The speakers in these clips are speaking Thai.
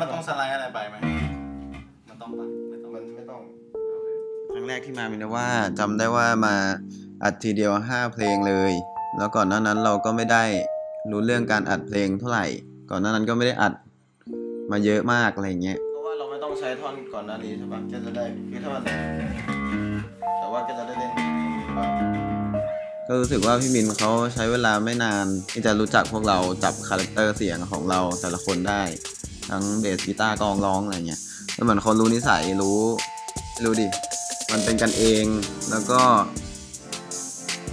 มันต้องสไลด์อะไรไปไหมมันต้องปะไม่ต้องมันไม่ต้องโอเคครั้งแรกที่มามินะว่าจำได้ว่ามาอัดทีเดียวห้าเพลงเลย แล้วก่อนหน้านั้นเราก็ไม่ได้รู้เรื่องการอัดเพลงเท่าไหร่ ก่อนหน้านั้นก็ไม่ได้อัดมาเยอะมากอะไรเงี้ย เพราะว่าเราไม่ต้องใช้ท่อนก่อนหน้านี้ใช่ปะก็จะได้คือถ้ามันแต่ว่าก็จะได้เล่นบ้างก็รู้สึกว่าพี่มินเขาใช้เวลาไม่นานที่จะรู้จักพวกเราจับ character เสียงของเราแต่ละคนได้ ทั้งเบสกีตาร์กลองร้องอะไรเงี้ยแล้วเหมือนคนรู้นิสัยรู้รู้ดิ มันเป็นกันเองแล้วก็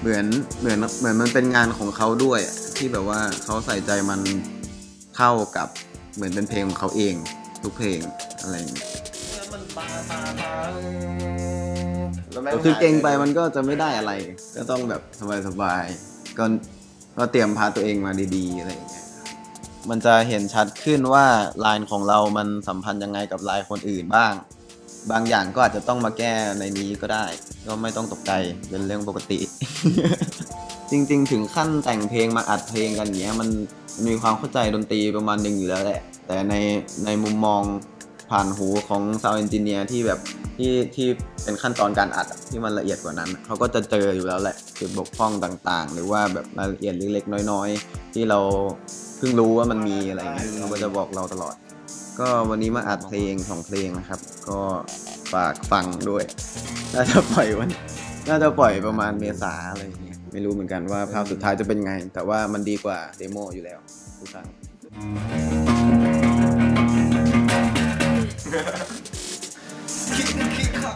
เหมือนเหมือนเหมือนมันเป็นงานของเขาด้วย ที่แบบว่าเขาใส่ใจมันเข้ากับเหมือนเป็นเพลงของเขาเอง ทุกเพลงอะไรอย่างเงี้ยแต่คือเก่งไปมันก็จะไม่ได้อะไร ก็ต้องแบบสบายๆก็ก็เตรียมพาตัวเองมาดีๆอะไรอย่างเงี้ย มันจะเห็นชัดขึ้นว่าลายของเรามันสัมพันธ์ยังไงกับลายคนอื่นบ้าง บางอย่างก็อาจจะต้องมาแก้ในนี้ก็ได้ ก็ไม่ต้องตกใจเป็นเรื่องปกติ จริงๆ ถึงขั้นแต่งเพลงมาอัดเพลงกันอย่างเงี้ยมันมีความเข้าใจดนตรีประมาณหนึ่งอยู่แล้วแหละ แต่ในในมุมมองผ่านหูของซาวเอนจิเนียร์ที่แบบที่ที่เป็นขั้นตอนการอัดที่มันละเอียดกว่านั้น เขาก็จะเจออยู่แล้วแหละจุดบกพร่องต่างๆ หรือว่าแบบรายละเอียดเล็กๆ น้อย ๆ ที่เรา เพิ่งรู้ว่ามันมีอะไรเงี้ยเขาก็จะบอกเราตลอด ก็วันนี้มาอัดเพลงสองเพลงนะครับ ก็ฝากฟังด้วยน่าจะปล่อยวันน่าจะปล่อยประมาณเมษาอะไรอย่างเงี้ยไม่รู้เหมือนกันว่าภาพสุดท้ายจะเป็นไง แต่ว่ามันดีกว่าเดโมอยู่แล้วทุกครั้งคิดคิดค่ะ